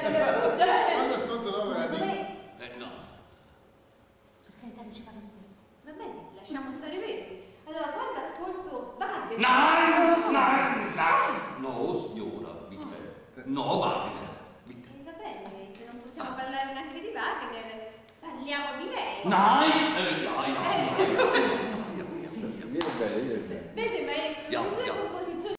bene, fugge. Quando ascolto la radio. Eh, no. Per carità, non ci parla di. Va bene, lasciamo stare veri. Allora, quando ascolto Wagner... Nein, nein, nein. Ah! No, signora, bitte. No, Wagner. Bitte. Eh, va bene, se non possiamo parlare neanche di Wagner, parliamo di lei. Nein. Eh, nein. Eh, Sì, sì, sì. vede.